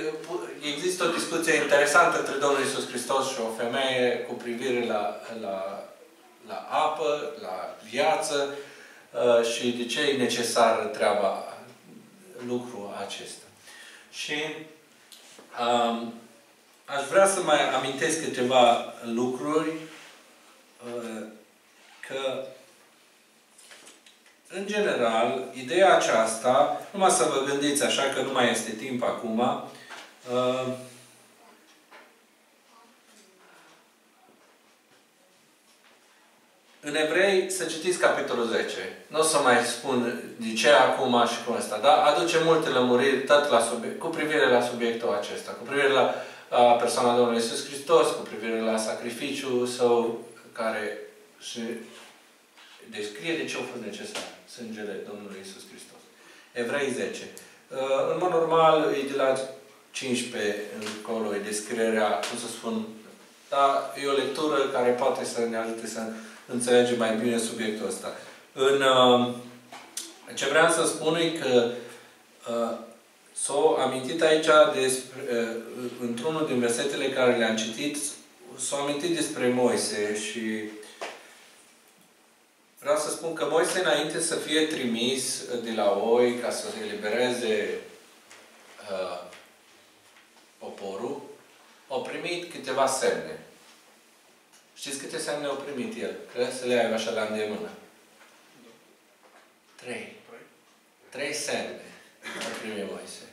există o discuție interesantă între Domnul Isus Hristos și o femeie cu privire la, la, la apă, la viață uh, și de ce e necesară treaba, lucrul acesta. Și um, aș vrea să mai amintesc câteva lucruri uh, că în general, ideea aceasta, numai să vă gândiți așa că nu mai este timp acum, în Evrei să citiți capitolul 10. Nu o să mai spun de ce acum și cum asta, dar aduce multe lămuriri tot la subiect, cu privire la subiectul acesta, cu privire la a persoana Domnului Iisus Hristos, cu privire la sacrificiul său, care și descrie de ce a fost necesar sângele Domnului Iisus Hristos. Evrei 10. Uh, în mod normal, e de la 15 încolo, e descrierea, cum să spun, dar e o lectură care poate să ne ajute să înțelegem mai bine subiectul ăsta. În, uh, ce vreau să spun e că uh, S-au amintit aici, despre, într-unul din versetele care le-am citit, s-au amintit despre Moise și vreau să spun că Moise, înainte să fie trimis de la oi ca să elibereze uh, poporul, au primit câteva semne. Știți câte semne au primit el? Că să le ai așa la îndemână. Trei. Trei semne a primit Moise.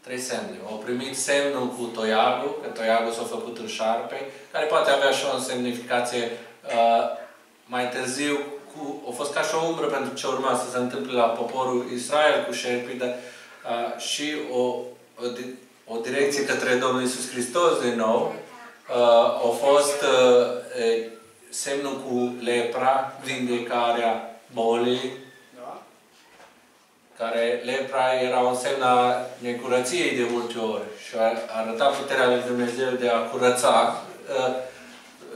Trei semne. Au primit semnul cu toiagul, că toiagul s-a făcut în șarpe, care poate avea și o semnificație uh, mai târziu, cu, a fost ca și o umbră pentru ce urma să se întâmple la poporul Israel cu șerpii, dar uh, și o, o, o direcție către Domnul Isus Hristos din nou. Uh, a fost uh, semnul cu lepra, vindecarea bolii, Da? care lepra era un semn a necurăției de multe ori și a arăta puterea lui Dumnezeu de a curăța uh,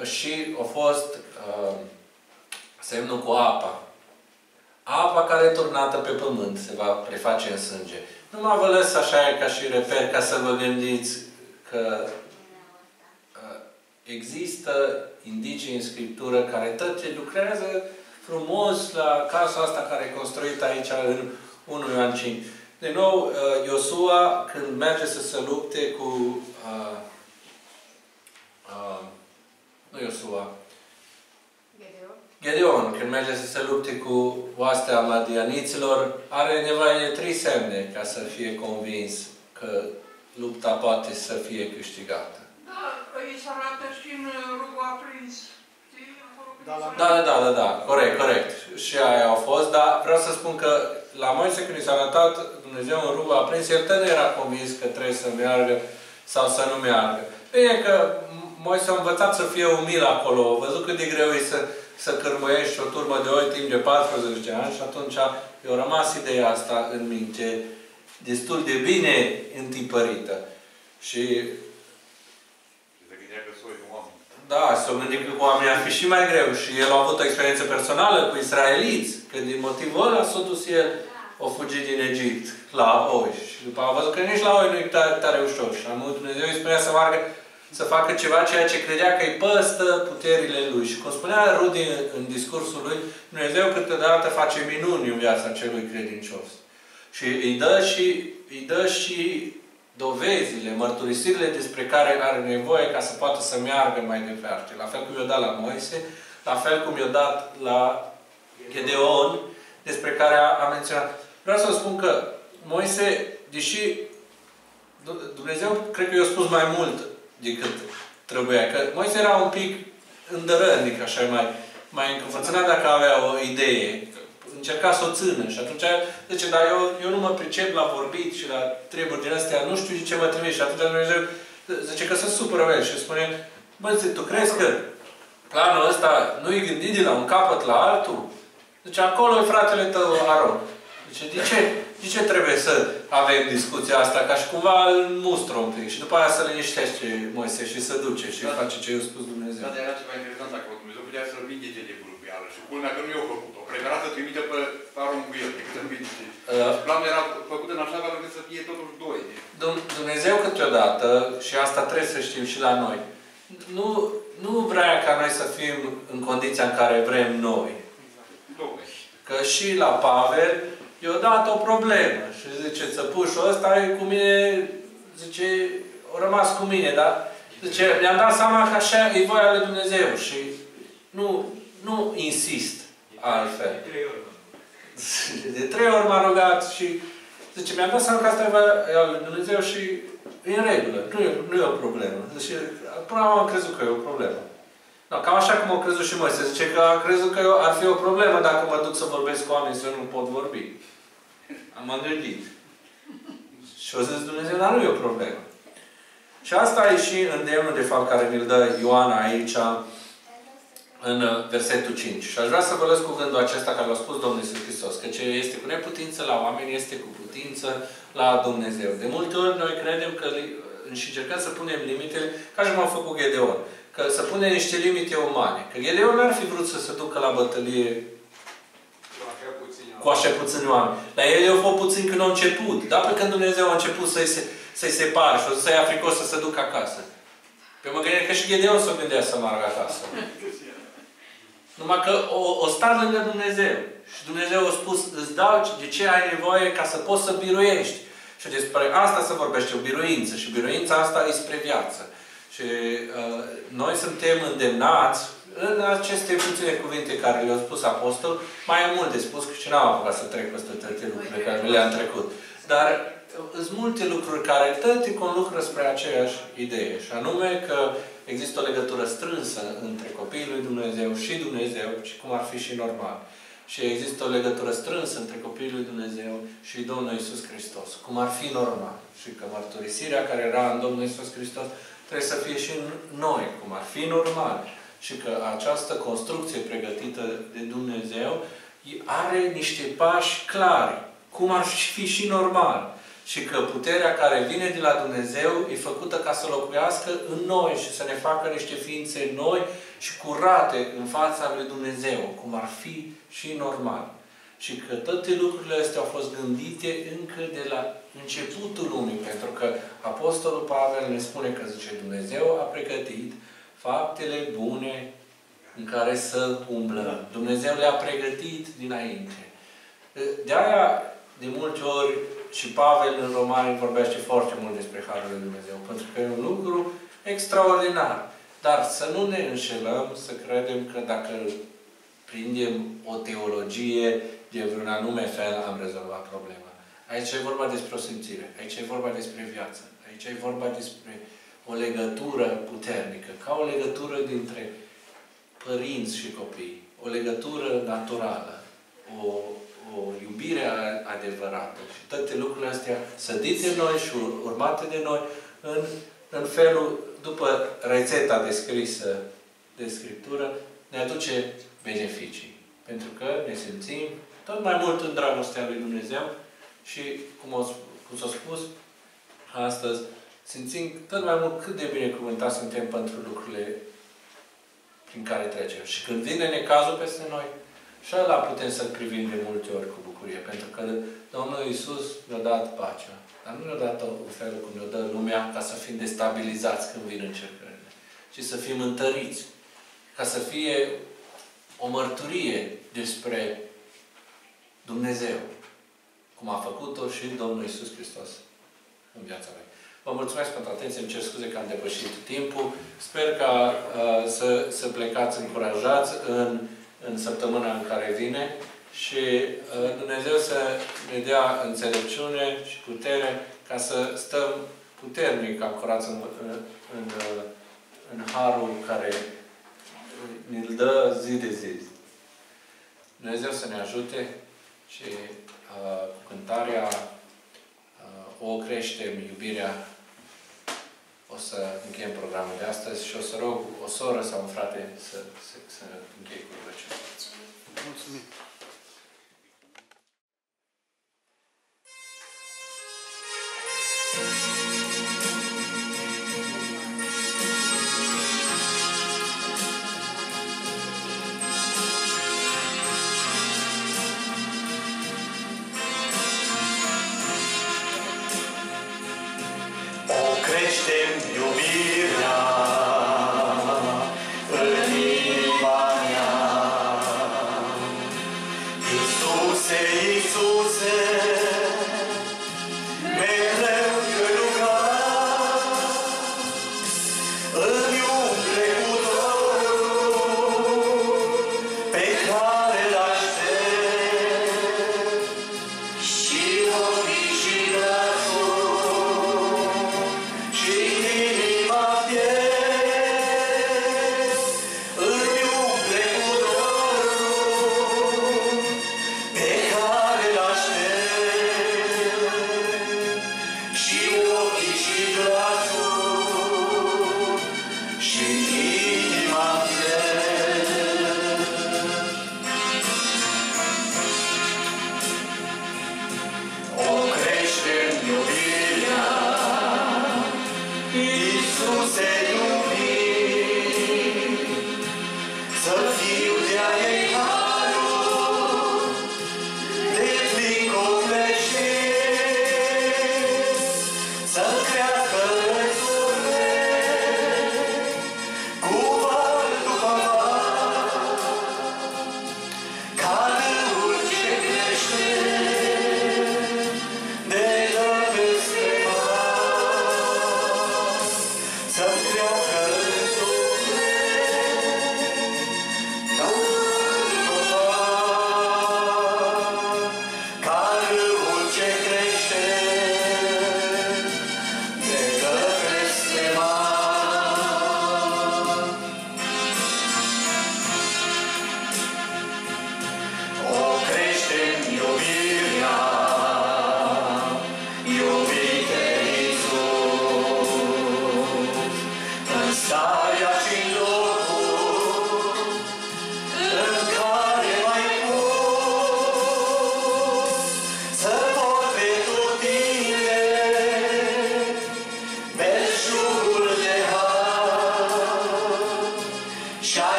uh, și a fost uh, semnul cu apa. Apa care e turnată pe pământ se va preface în sânge. Nu mă vă lăs așa ca și reper ca să vă gândiți că uh, există indicii în Scriptură care tot ce lucrează frumos la casa asta care e construită aici în 1 Ioan 5. De nou, uh, Iosua, când merge să se lupte cu... Uh, uh, nu Iosua. Gedeon. Gedeon, când merge să se lupte cu oastea madianiților, are nevoie de trei semne ca să fie convins că lupta poate să fie câștigată. Da, îi se arată și în rugul aprins. Știi, acolo când Da, la- se Da, da, da, da, da, corect, corect. Și aia au fost, dar vreau să spun că la Moise când i s-a arătat Dumnezeu în rugul aprins, el tot nu era convins că trebuie să meargă sau să nu meargă. Bine că Moise a învățat să fie umil acolo, a văzut cât de greu e să, să cărmuiești o turmă de oi timp de 40 de ani și atunci i-a rămas ideea asta în minte destul de bine întipărită. Și Și se gândea că soi de oameni. Da, s-o gândit că cu oamenii ar fi și mai greu și el a avut o experiență personală cu israeliți, că din motivul ăla s-a dus el, o fugit din Egipt la oiș. Și după a văzut că nici la oiș nu e tare, tare ușor. Și am Dumnezeu îi spunea să meargă, să facă ceva ceea ce credea că îi păstă puterile lui. Și cum spunea Rudi în, în discursul lui, Dumnezeu câteodată face minuni în viața celui credincios. Și îi dă și, îi dă și dovezile, mărturisirile despre care are nevoie ca să poată să meargă mai departe. La fel cum i-a dat la Moise, la fel cum i-a dat la Gedeon, despre care a, a menționat. Vreau să vă spun că Moise, deși Du- Dumnezeu cred că i-a spus mai mult decât trebuia. Că Moise era un pic îndărănic, așa, mai, mai încăpățânat dacă avea o idee. Încerca să o țină. Și atunci zice, dar eu, eu nu mă pricep la vorbit și la treburi din astea, nu știu de ce mă trimis. Și atunci Dumnezeu zice că se supără el și spune, bă, zice, tu crezi că planul ăsta nu e gândit de la un capăt la altul? Zice, acolo e fratele tău Aron. Zice, de ce? De ce trebuie să avem discuția asta? Ca și cumva îl mustră un pic. Și după aia să liniștește Moise și să duce și Da. face ce i-a spus Dumnezeu. Da, dar era ceva interesant acolo. Dumnezeu putea să-l vindece de bâlbuială. Și culmea că nu i-a făcut-o. Prefera să trimite pe Aron cu el decât să-l vindece. Uh, Planul era făcut în așa fel încât să fie totuși doi. Dum- Dumnezeu câteodată, și asta trebuie să știm și la noi, nu, nu vrea ca noi să fim în condiția în care vrem noi. Două. Că și la Pavel i-a dat o problemă. Și zice, țăpușul ăsta e cu mine, zice, a rămas cu mine, dar zice, mi-am dat seama că așa e voia lui Dumnezeu și nu, nu insist altfel. De trei ori m-a rugat și zice, mi-am dat seama că asta e voia lui Dumnezeu și e în regulă, nu e, nu e o problemă. Zice, până acum am crezut că e o problemă. No, cam așa cum au crezut și Moise. Zice că a crezut că eu, ar fi o problemă dacă mă duc să vorbesc cu oameni și eu nu pot vorbi. Am gândit. Și o zis Dumnezeu, dar nu e o problemă. Și asta e și îndemnul, de fapt, care ne-l dă Ioana aici, în uh, versetul 5. Și aș vrea să vă lăs cu gândul acesta care l-a spus Domnul Iisus Hristos, că ce este cu neputință la oameni este cu putință la Dumnezeu. De multe ori noi credem că li- și încercăm să punem limitele, ca și cum a făcut Gedeon. Că să punem niște limite umane. Că Gedeon n-ar fi vrut să se ducă la bătălie cu așa puțini oameni. Dar el i-a fost puțin când a început. Dar pe când Dumnezeu a început să-i, se, să-i separe și o să-i ia fricos să se ducă acasă. Pe mă gândesc că și Gedeon s-o gândea să meargă acasă. Numai că o, o stat lângă Dumnezeu. Și Dumnezeu a spus, îți dau de ce ai nevoie ca să poți să biruiești. Și despre asta se vorbește, o biruință. Și biruința asta e spre viață. Și uh, noi suntem îndemnați în aceste puține cuvinte care le-au spus apostol, mai e mult de spus, că și n-am apucat să trec peste toate lucrurile care mi le-am trecut. Dar sunt multe lucruri care toate conlucră spre aceeași idee. Și anume că există o legătură strânsă între copiii lui Dumnezeu și Dumnezeu, și cum ar fi și normal. Și există o legătură strânsă între copiii lui Dumnezeu și Domnul Isus Hristos, cum ar fi normal. Și că mărturisirea care era în Domnul Isus Hristos trebuie să fie și în noi, cum ar fi normal. Și că această construcție pregătită de Dumnezeu are niște pași clari, cum ar fi și normal. Și că puterea care vine de la Dumnezeu e făcută ca să locuiască în noi și să ne facă niște ființe noi și curate în fața lui Dumnezeu, cum ar fi și normal. Și că toate lucrurile astea au fost gândite încă de la începutul lumii, pentru că Apostolul Pavel ne spune că, zice, Dumnezeu a pregătit faptele bune în care să umblăm. Dumnezeu le-a pregătit dinainte. De aia, de multe ori, și Pavel în Romani vorbește foarte mult despre Harul lui Dumnezeu, pentru că e un lucru extraordinar. Dar să nu ne înșelăm, să credem că dacă prindem o teologie de vreun anume fel, am rezolvat problema. Aici e vorba despre o simțire. Aici e vorba despre viață. Aici e vorba despre o legătură puternică. Ca o legătură dintre părinți și copii. O legătură naturală. O, o iubire adevărată. Și toate lucrurile astea sădite în noi și urmate de noi în, în felul, după rețeta descrisă de Scriptură, ne aduce beneficii. Pentru că ne simțim tot mai mult în dragostea lui Dumnezeu și, cum, o, cum s-a spus astăzi, simțim tot mai mult cât de binecuvântați suntem pentru lucrurile prin care trecem. Și când vine necazul peste noi, și ăla putem să-L privim de multe ori cu bucurie. Pentru că Domnul Iisus ne-a dat pacea. Dar nu ne-a dat în felul cum ne-a dat lumea ca să fim destabilizați când vin încercările. Ci să fim întăriți. Ca să fie o mărturie despre Dumnezeu. Cum a făcut-o și Domnul Iisus Hristos în viața lui. Vă mulțumesc pentru atenție, îmi cer scuze că am depășit timpul. Sper ca uh, să, să plecați încurajați în în săptămâna în care vine și uh, Dumnezeu să ne dea înțelepciune și putere ca să stăm puternic ancorați în, în, în, în harul care ne-l dă zi de zi. Dumnezeu să ne ajute și uh, cu cântarea uh, O creștem iubirea o să încheiem programul de astăzi și o să rog o soră sau un frate să, să, să încheie cu rugăciune. Mulțumim!